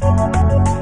Música